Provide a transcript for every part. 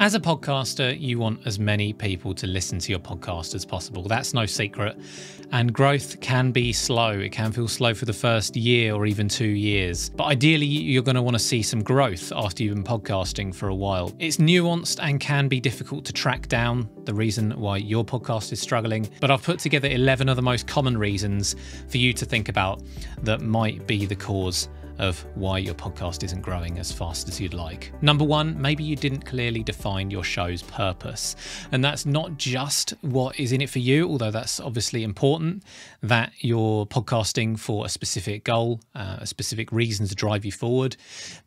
As a podcaster, you want as many people to listen to your podcast as possible. That's no secret. And growth can be slow. It can feel slow for the first year or even two years. But ideally, you're going to want to see some growth after you've been podcasting for a while. It's nuanced and can be difficult to track down the reason why your podcast is struggling. But I've put together 11 of the most common reasons for you to think about that might be the cause of why your podcast isn't growing as fast as you'd like. Number one, maybe you didn't clearly define your show's purpose. And that's not just what is in it for you, although that's obviously important, that you're podcasting for a specific goal, uh, a specific reason to drive you forward.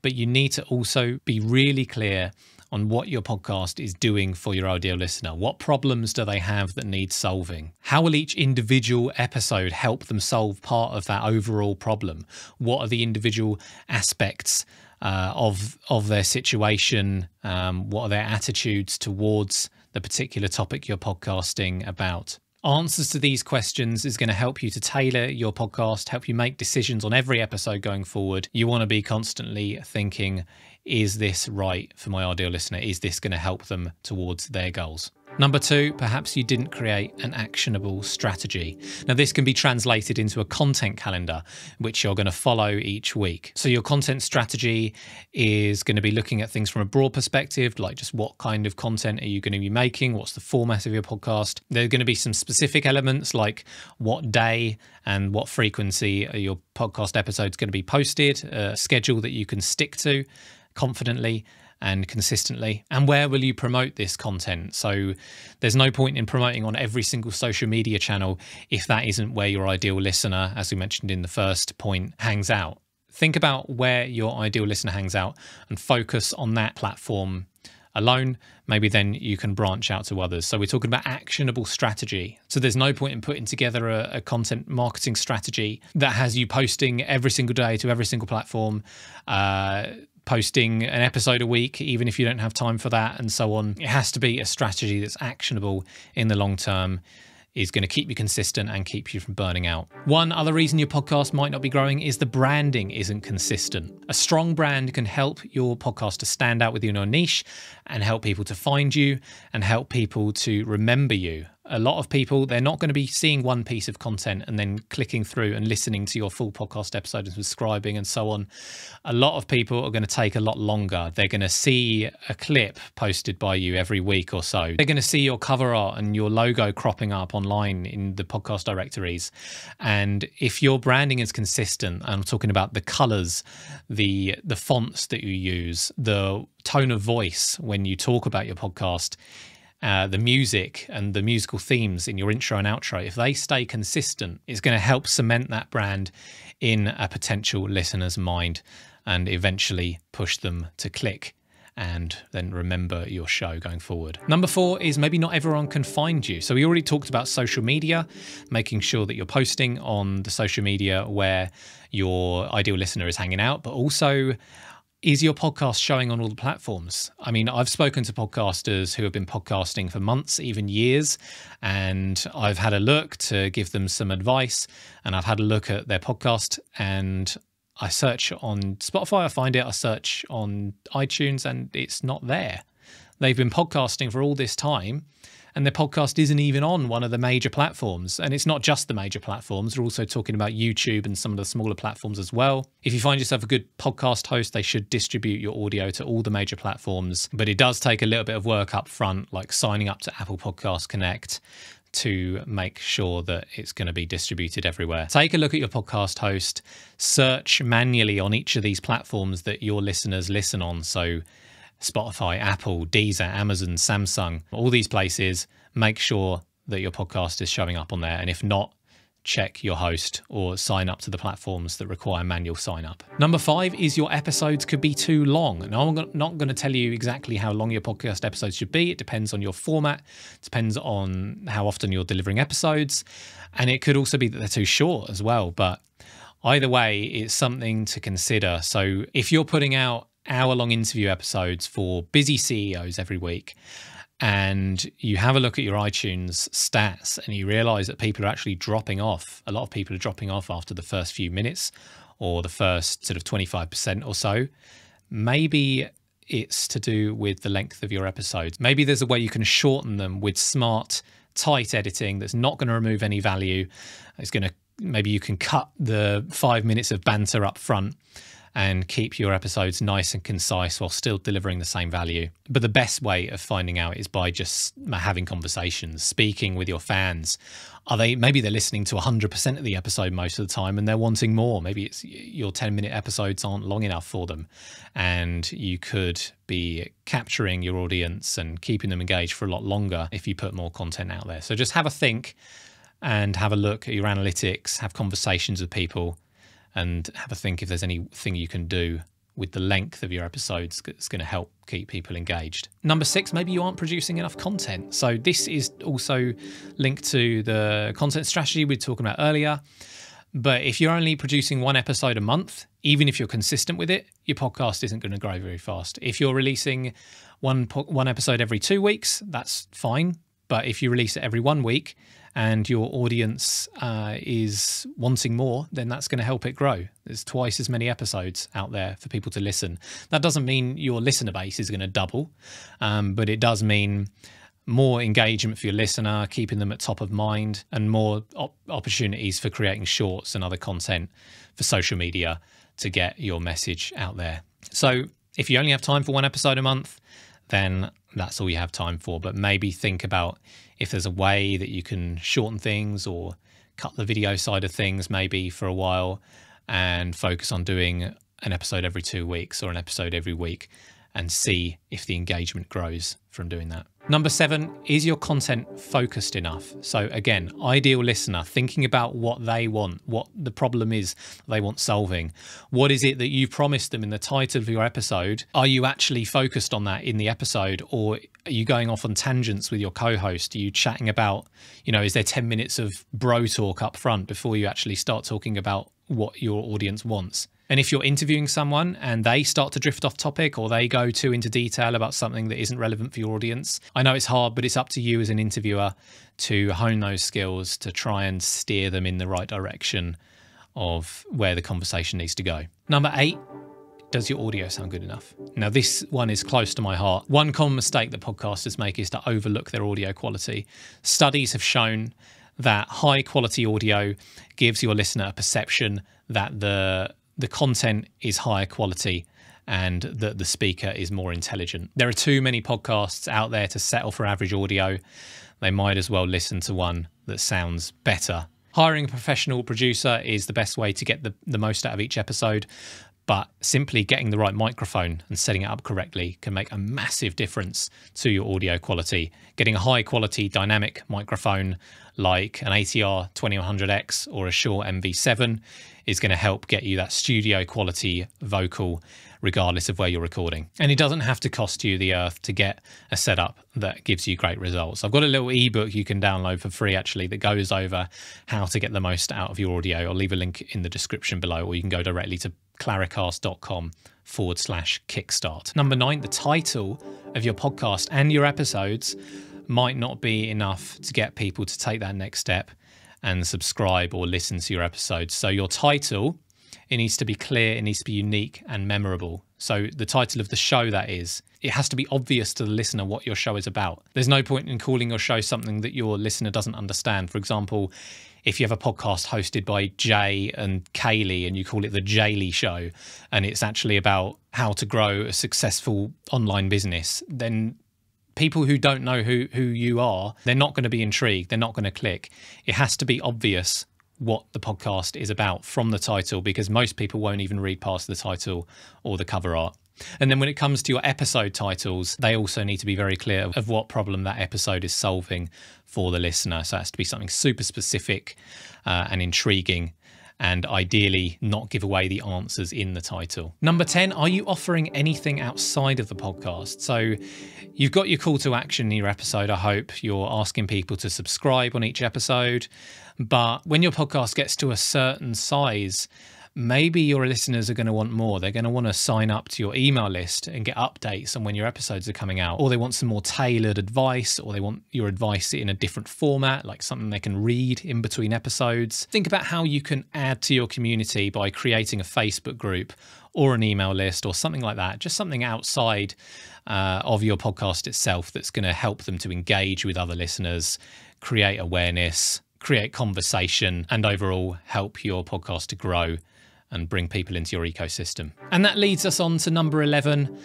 But you need to also be really clear on what your podcast is doing for your ideal listener. What problems do they have that need solving? How will each individual episode help them solve part of that overall problem? What are the individual aspects uh, of of their situation? Um, what are their attitudes towards the particular topic you're podcasting about? Answers to these questions is going to help you to tailor your podcast, help you make decisions on every episode going forward. You want to be constantly thinking is this right for my ideal listener? Is this going to help them towards their goals? Number two, perhaps you didn't create an actionable strategy. Now, this can be translated into a content calendar, which you're going to follow each week. So, your content strategy is going to be looking at things from a broad perspective, like just what kind of content are you going to be making? What's the format of your podcast? There are going to be some specific elements like what day and what frequency are your podcast episodes going to be posted, a schedule that you can stick to confidently and consistently? And where will you promote this content? So there's no point in promoting on every single social media channel if that isn't where your ideal listener, as we mentioned in the first point, hangs out. Think about where your ideal listener hangs out and focus on that platform alone, maybe then you can branch out to others. So we're talking about actionable strategy. So there's no point in putting together a, a, content marketing strategy that has you posting every single day to every single platform. Uh, posting an episode a week, even if you don't have time for that, and so on. It has to be a strategy that's actionable in the long term, is going to keep you consistent and keep you from burning out. One other reason your podcast might not be growing is the branding isn't consistent. A strong brand can help your podcast to stand out within your niche and help people to find you and help people to remember you a lot of people they're not going to be seeing one piece of content and then clicking through and listening to your full podcast episode and subscribing and so on. A lot of people are going to take a lot longer. They're going to see a clip posted by you every week or so. They're going to see your cover art and your logo cropping up online in the podcast directories. And if your branding is consistent i'm talking about the colors the the fonts that you use the tone of voice when you talk about your podcast uh, the music and the musical themes in your intro and outro, if they stay consistent, it's going to help cement that brand in a potential listener's mind and eventually push them to click and then remember your show going forward. Number four is maybe not everyone can find you. So we already talked about social media, making sure that you're posting on the social media where your ideal listener is hanging out, but also is your podcast showing on all the platforms? I mean, I've spoken to podcasters who have been podcasting for months, even years, and I've had a look to give them some advice. And I've had a look at their podcast and I search on Spotify, I find it, I search on iTunes, and it's not there. They've been podcasting for all this time and their podcast isn't even on one of the major platforms. And it's not just the major platforms, we're also talking about YouTube and some of the smaller platforms as well. If you find yourself a good podcast host, they should distribute your audio to all the major platforms. But it does take a little bit of work up front, like signing up to Apple Podcast Connect to make sure that it's going to be distributed everywhere. Take a look at your podcast host, search manually on each of these platforms that your listeners listen on. So Spotify, Apple, Deezer, Amazon, Samsung, all these places, make sure that your podcast is showing up on there. And if not, check your host or sign up to the platforms that require manual sign up. Number five is your episodes could be too long. Now, I'm not going to tell you exactly how long your podcast episodes should be. It depends on your format, depends on how often you're delivering episodes, and it could also be that they're too short as well. But either way, it's something to consider. So if you're putting out hour long interview episodes for busy CEOs every week, and you have a look at your iTunes stats and you realize that people are actually dropping off. A lot of people are dropping off after the first few minutes or the first sort of 25% or so. Maybe it's to do with the length of your episodes. Maybe there's a way you can shorten them with smart, tight editing that's not going to remove any value. It's going to maybe you can cut the five minutes of banter up front and keep your episodes nice and concise while still delivering the same value. But the best way of finding out is by just having conversations, speaking with your fans. Are they maybe they're listening to 100% of the episode most of the time and they're wanting more. Maybe it's your 10 minute episodes aren't long enough for them and you could be capturing your audience and keeping them engaged for a lot longer if you put more content out there. So just have a think and have a look at your analytics, have conversations with people and have a think if there's anything you can do with the length of your episodes that's going to help keep people engaged. Number six, maybe you aren't producing enough content. So, this is also linked to the content strategy we were talking about earlier. But if you're only producing one episode a month, even if you're consistent with it, your podcast isn't going to grow very fast. If you're releasing one one episode every 2 weeks, that's fine, but if you release it every 1 week, and your audience uh, is wanting more, then that's going to help it grow. There's twice as many episodes out there for people to listen. That doesn't mean your listener base is going to double, um, but it does mean more engagement for your listener, keeping them at top of mind, and more op- opportunities for creating shorts and other content for social media to get your message out there. So, if you only have time for one episode a month, then that's all you have time for. But maybe think about if there's a way that you can shorten things or cut the video side of things maybe for a while and focus on doing an episode every two weeks or an episode every week and see if the engagement grows from doing that. Number seven, is your content focused enough? So, again, ideal listener, thinking about what they want, what the problem is they want solving. What is it that you promised them in the title of your episode? Are you actually focused on that in the episode, or are you going off on tangents with your co host? Are you chatting about, you know, is there 10 minutes of bro talk up front before you actually start talking about what your audience wants? And if you're interviewing someone and they start to drift off topic or they go too into detail about something that isn't relevant for your audience, I know it's hard, but it's up to you as an interviewer to hone those skills to try and steer them in the right direction of where the conversation needs to go. Number eight, does your audio sound good enough? Now, this one is close to my heart. One common mistake that podcasters make is to overlook their audio quality. Studies have shown that high quality audio gives your listener a perception that the the content is higher quality and that the speaker is more intelligent. There are too many podcasts out there to settle for average audio. They might as well listen to one that sounds better. Hiring a professional producer is the best way to get the, the most out of each episode, but simply getting the right microphone and setting it up correctly can make a massive difference to your audio quality. Getting a high quality dynamic microphone like an ATR 2100X or a Shure MV7 is going to help get you that studio quality vocal regardless of where you're recording. And it doesn't have to cost you the earth to get a setup that gives you great results. I've got a little ebook you can download for free actually that goes over how to get the most out of your audio. I'll leave a link in the description below, or you can go directly to claricast.com forward slash kickstart. Number nine, the title of your podcast and your episodes might not be enough to get people to take that next step and subscribe or listen to your episodes. So your title, it needs to be clear, it needs to be unique and memorable. So the title of the show that is, it has to be obvious to the listener what your show is about. There's no point in calling your show something that your listener doesn't understand. For example, if you have a podcast hosted by Jay and Kaylee and you call it the Jaylee Show, and it's actually about how to grow a successful online business, then people who don't know who who you are, they're not going to be intrigued. They're not going to click. It has to be obvious what the podcast is about from the title because most people won't even read past the title or the cover art. And then when it comes to your episode titles, they also need to be very clear of what problem that episode is solving for the listener. So it has to be something super specific uh, and intriguing and ideally not give away the answers in the title. Number 10, are you offering anything outside of the podcast? So you've got your call to action in your episode. I hope you're asking people to subscribe on each episode. But when your podcast gets to a certain size, maybe your listeners are going to want more. They're going to want to sign up to your email list and get updates on when your episodes are coming out, or they want some more tailored advice, or they want your advice in a different format, like something they can read in between episodes. Think about how you can add to your community by creating a Facebook group or an email list or something like that, just something outside uh, of your podcast itself that's going to help them to engage with other listeners, create awareness, create conversation, and overall help your podcast to grow and bring people into your ecosystem. And that leads us on to number 11.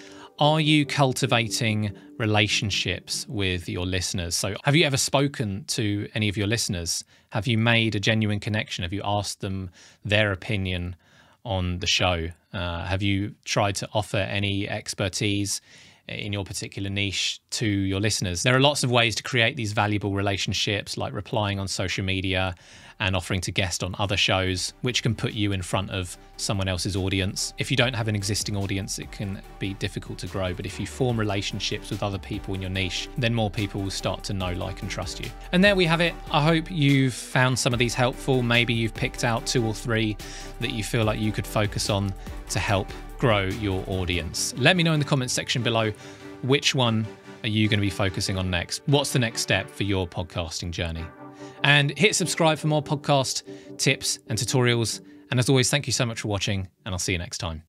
Are you cultivating relationships with your listeners? So, have you ever spoken to any of your listeners? Have you made a genuine connection? Have you asked them their opinion on the show? Uh, have you tried to offer any expertise in your particular niche to your listeners. There are lots of ways to create these valuable relationships, like replying on social media and offering to guest on other shows, which can put you in front of someone else's audience. If you don't have an existing audience, it can be difficult to grow. But if you form relationships with other people in your niche, then more people will start to know, like, and trust you. And there we have it. I hope you've found some of these helpful. Maybe you've picked out two or three that you feel like you could focus on to help grow your audience. Let me know in the comments section below which one are you going to be focusing on next? What's the next step for your podcasting journey? And hit subscribe for more podcast tips and tutorials. And as always, thank you so much for watching, and I'll see you next time.